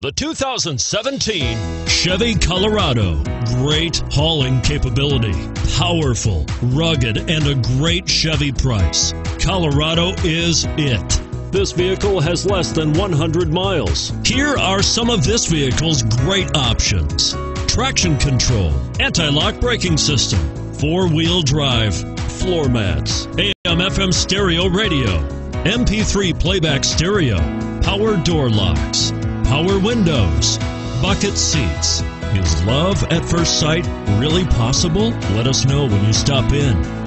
The 2017 Chevy Colorado. Great hauling capability, powerful, rugged, and a great Chevy price. Colorado is it. This vehicle has less than 100 miles. Here are some of this vehicle's great options traction control, anti lock braking system, four wheel drive, floor mats, AM FM stereo radio, MP3 playback stereo, power door locks power windows, bucket seats. Is love at first sight really possible? Let us know when you stop in.